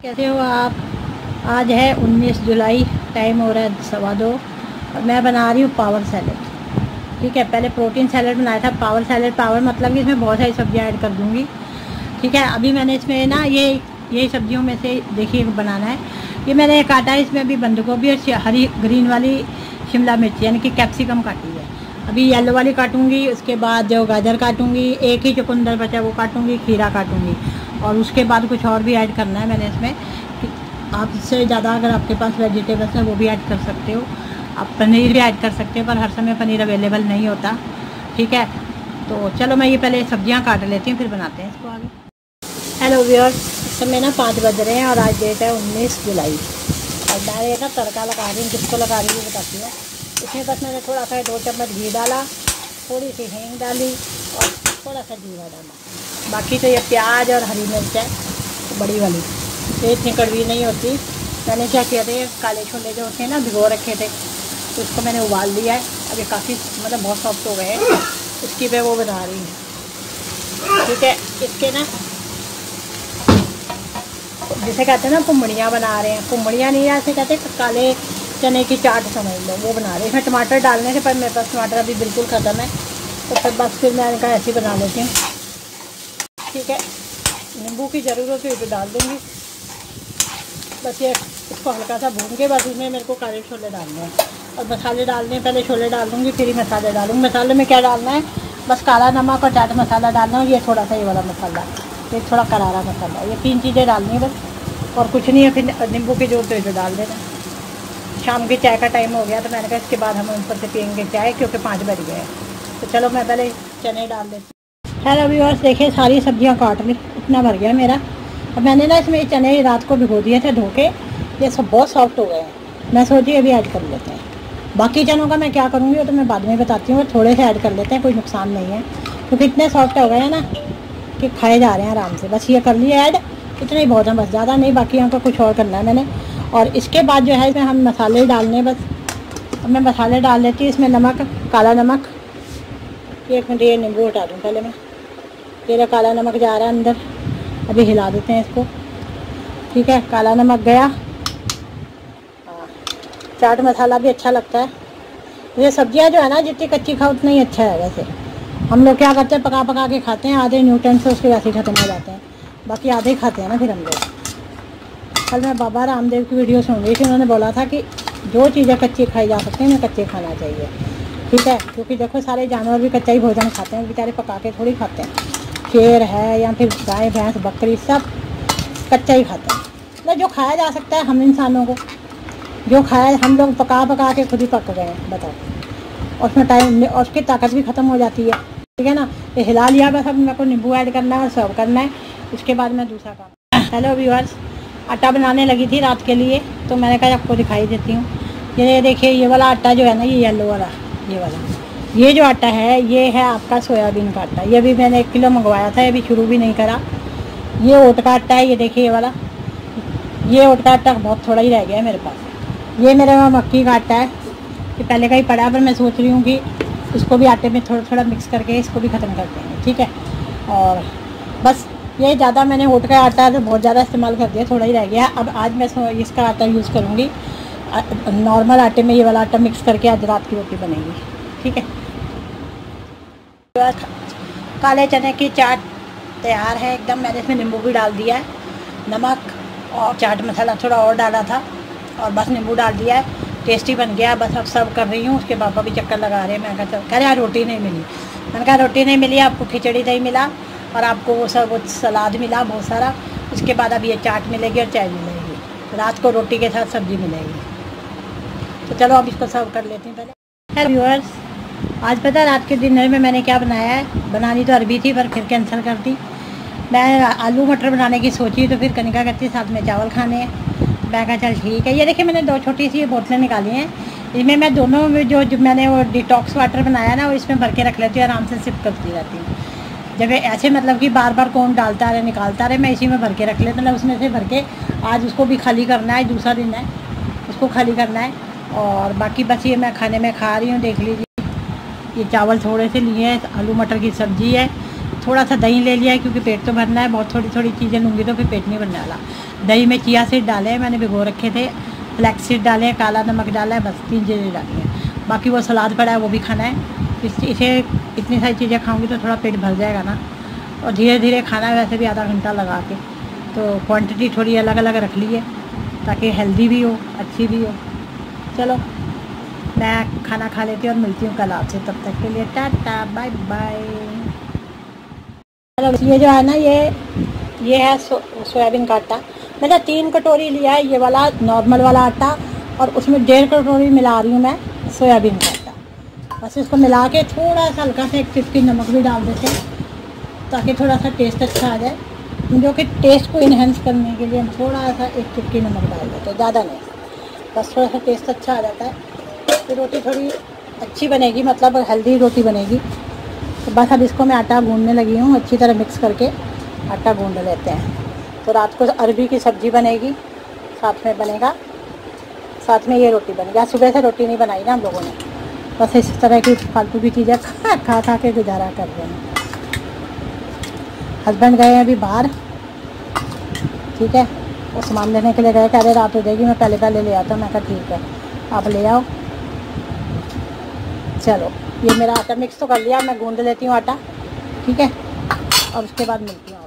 कैसे हो आप? आज है 19 जुलाई टाइम हो रहा है सवा दो। और मैं बना रही हूँ पावर सैलड ठीक है, पहले प्रोटीन सैलड बनाया था। पावर सैलड पावर मतलब कि इसमें बहुत सारी सब्ज़ियाँ ऐड कर दूँगी। ठीक है, अभी मैंने इसमें ना ये यही सब्जियों में से देखिए बनाना है। ये मैंने काटा है, इसमें अभी बंद गोभी और हरी ग्रीन वाली शिमला मिर्च, यानी कि कैप्सिकम काटी है। अभी येलो वाली काटूँगी, उसके बाद जो गाजर काटूँगी, एक ही चुकंदर बचा वो काटूँगी, खीरा काटूँगी। और उसके बाद कुछ और भी ऐड करना है मैंने इसमें आप इससे ज़्यादा अगर आपके पास वेजिटेबल्स हैं, वो भी ऐड कर सकते हो। आप पनीर भी ऐड कर सकते हो, पर हर समय पनीर अवेलेबल नहीं होता, ठीक है? तो चलो मैं ये पहले सब्ज़ियाँ काट लेती हूँ, फिर बनाते हैं इसको आगे। हेलो व्यूअर्स इस समय ना पाँच बज रहे हैं और आज डेट है उन्नीस जुलाई। और ये ना तड़का लगा रही हूँ किसको लगा रही हूँ बताती हूँ। इसमें बस मैंने थोड़ा सा दो चम्मच घी डाला, थोड़ी सी हेंग डाली और थोड़ा सा जीरा डाला। बाकी तो ये प्याज और हरी मिर्च है, बड़ी वाली। ये इतनी कड़वी नहीं होती। मैंने क्या किया था काले छोले जो होते हैं ना, भिगो रखे थे तो इसको मैंने उबाल दिया है। अब ये काफ़ी मतलब बहुत सॉफ्ट हो गए हैं। इसकी मैं वो बना रही हूँ। ठीक है, इसके ना जिसे कहते हैं ना कुमड़ियाँ बना रहे हैं। कुमड़ियाँ नहीं ऐसे कहते काले चने की चाट समझ लो, वो बना रहे हैं। टमाटर डालने से पर मेरे पास टमाटर अभी बिल्कुल ख़त्म है। तो फिर बस फिर मैं इनका ऐसे ही बना लेती हूँ। ठीक है? नींबू की ज़रूरत हुई तो डाल दूँगी। बस ये इसको हल्का सा भून के बाद उसमें मेरे को काले छोले डालने हैं। और मसाले डालने पहले छोले डाल दूँगी, फिर ही मसाले डालूँगी। मसाले में क्या डालना है? बस काला नमक और चाट मसाला डालना है ये थोड़ा सा ये वाला मसाला, ये थोड़ा करारा मसाला। ये तीन चीज़ें डालनी है बस। और कुछ नहीं है, फिर नींबू की ज़रूरत है डाल देना। शाम की चाय का टाइम हो गया तो मैंने कहा इसके बाद हम ऊपर से पियेंगे चाय, क्योंकि पाँच बज गए तो चलो मैं पहले चने डाल देती खैर, अभी और देखिए सारी सब्ज़ियाँ काट ली। इतना भर गया मेरा। अब मैंने ना इसमें चने रात को भिगो दिए थे धो के ये सब बहुत सॉफ्ट हो गए हैं। मैं सोची अभी ऐड कर लेते हैं। बाकी चनों का मैं क्या करूँगी, वो तो मैं बाद में बताती हूँ। थोड़े से ऐड कर लेते हैं, कोई नुकसान नहीं है। क्योंकि इतने सॉफ्ट हो गए हैं ना, कि खाए जा रहे हैं आराम से। बस ये कर लिया ऐड इतना ही बहुत है, बस ज़्यादा नहीं, बाकी यहाँ का कुछ और करना है मैंने। और इसके बाद जो है, इसमें हम मसाले डालने बस। अब मैं मसाले डाल लेती हूँ, इसमें नमक, काला नमक। एक मिनट, ये नींबू हटा दूँ पहले मैं। तेरा काला नमक जा रहा है अंदर। अभी हिला देते हैं इसको। ठीक है, काला नमक गया। हाँ चाट मसाला भी अच्छा लगता है। ये सब्ज़ियाँ जो है ना, जितनी कच्ची खाओ, उतना ही अच्छा है वैसे। हम लोग क्या करते हैं पका पका के खाते हैं, आधे न्यूट्रन से उसके वैसे ही ख़त्म हो जाते हैं। बाकी आधे खाते हैं ना फिर हम लोग। कल मैं बाबा रामदेव की वीडियो सुन रही थी, उन्होंने बोला था कि जो चीज़ें कच्ची खाई जा सकती हैं, उन्हें कच्चे खाना चाहिए। ठीक है, क्योंकि देखो सारे जानवर भी कच्चा ही भोजन खाते हैं, बेचारे पका के थोड़ी खाते हैं। शेर है या फिर गाय, भैंस, बकरी, सब कच्चा ही खाते हैं। मतलब जो खाया जा सकता है हम इंसानों को। जो खाया हम लोग पका पका के खुद ही पक गए हैं, बताओ। उसमें टाइम और उसकी ताकत भी ख़त्म हो जाती है। ठीक है ना? ये हिला लिया बस, अब मेरे को नींबू ऐड करना है और सर्व करना है। उसके बाद मैं दूसरा काम हेलो व्यूअर्स आटा बनाने लगी थी रात के लिए तो मैंने कहा आपको दिखाई देती हूँ। ये देखिए, ये वाला आटा जो है ना, ये येलो वाला, ये वाला। ये जो आटा है, ये है आपका सोयाबीन का आटा। ये भी मैंने एक किलो मंगवाया था, ये भी शुरू भी नहीं करा। ये ओट का आटा है, ये देखिए ये वाला। ये ओट का आटा बहुत थोड़ा ही रह गया है मेरे पास। ये मेरे वहाँ मक्की का आटा है, ये पहले का ही पड़ा पर मैं सोच रही हूँ कि इसको भी आटे में थोड़ा थोड़ा मिक्स करके इसको भी ख़त्म कर देंगे, ठीक है? और बस ये ज़्यादा मैंने ओट का आटा तो बहुत ज़्यादा इस्तेमाल कर दिया, थोड़ा ही रह गया। अब आज मैं इसका आटा यूज़ करूँगी। नॉर्मल आटे में ये वाला आटा मिक्स करके आज रात की रोटी बनेगी ठीक है? काले चने की चाट तैयार है एकदम। मैंने इसमें नींबू भी डाल दिया है। नमक और चाट मसाला थोड़ा और डाला था और बस नींबू डाल दिया है। टेस्टी बन गया। बस अब सर्व कर रही हूँ। उसके पापा भी चक्कर लगा रहे हैं। मैं कहता कह रहे रोटी नहीं मिली। मैंने कहा, रोटी नहीं मिली, आपको खिचड़ी दही मिला। और आपको वो सब वो सलाद मिला बहुत सारा। उसके बाद अब ये चाट मिलेगी और चाय मिलेगी। रात को रोटी के साथ सब्ज़ी मिलेगी। तो चलो अब इसको सर्व कर लेते हैं पहले। हेलो व्यूअर्स आज पता रात के डिनर में मैंने क्या बनाया है? बनानी तो अरबी थी पर फिर कैंसिल कर दी। मैं आलू मटर बनाने की सोची तो फिर कनिका करती साथ में चावल खाने हैं। मैं कहा चल ठीक है। ये देखिए मैंने दो छोटी सी बोतलें निकाली हैं। इसमें मैं दोनों जो, जो मैंने वो डिटॉक्स वाटर बनाया ना वो इसमें भर के रख लेती हूँ आराम से सिप करती रहती हूँ। जब ऐसे मतलब कि बार बार कौन डालता रहे, निकालता रहे, मैं इसी में भर के रख लेता मतलब उसमें से भर के आज उसको भी खाली करना है, दूसरा दिन है, उसको खाली करना है। और बाकी बस ये मैं खाने में खा रही हूँ, देख लीजिए। ये चावल थोड़े से लिए हैं, आलू मटर की सब्ज़ी है थोड़ा सा दही ले लिया है, क्योंकि पेट तो भरना है, बहुत थोड़ी थोड़ी चीज़ें लूँगी तो फिर पेट नहीं भरने वाला। दही में चिया सीड डाले हैं, मैंने भिगो रखे थे, फ्लैक्स सीड डाले हैं, काला नमक डाला है, बस तीन चीज़ें डाली हैं। बाकी वो सलाद पड़ा है, वो भी खाना है। इस इतनी सारी चीज़ें खाऊँगी तो थोड़ा पेट भर जाएगा ना। और धीरे धीरे खाना वैसे भी आधा घंटा लगा के। तो क्वांटिटी थोड़ी अलग अलग रख ली है ताकि हेल्दी भी हो अच्छी भी हो। चलो मैं खाना खा लेती हूँ और मिलती हूँ कल आपसे। तब तक के लिए टाटा बाय बाय चलो ये जो है ना ये ये है सो, सोयाबीन का आटा। मैंने तीन कटोरी लिया है ये वाला नॉर्मल वाला आटा और उसमें डेढ़ कटोरी मिला रही हूँ मैं सोयाबीन का। बस इसको मिला के थोड़ा सा हल्का सा एक चुटकी नमक भी डाल देते हैं, ताकि थोड़ा सा टेस्ट अच्छा आ जाए। जो कि टेस्ट को इन्हेंस करने के लिए हम थोड़ा सा एक चुटकी नमक डाल देते हैं, ज़्यादा नहीं। बस थोड़ा सा टेस्ट अच्छा आ जाता है। तो रोटी थोड़ी अच्छी बनेगी मतलब हेल्दी रोटी बनेगी। तो बस अब इसको मैं आटा गूंदने लगी हूँ, अच्छी तरह मिक्स करके आटा गूंद लेते हैं। तो रात को अरबी की सब्ज़ी बनेगी, साथ में बनेगा, साथ में ये रोटी बनेगी। सुबह से रोटी नहीं बनाई ना हम लोगों ने। बस इस तरह की फालतू की चीज़ें खा खा खा के गुजारा कर रहे हैं। हस्बैंड गए हैं अभी बाहर। ठीक है? वो सामान लेने के लिए गए कह रहे रात हो जाएगी, मैं पहले पहले ले आता हूँ। मैं कहा, ठीक है, आप ले आओ। चलो, ये मेरा आटा मिक्स तो कर लिया। मैं गूंद लेती हूँ आटा। ठीक है? और उसके बाद मिलती हूँ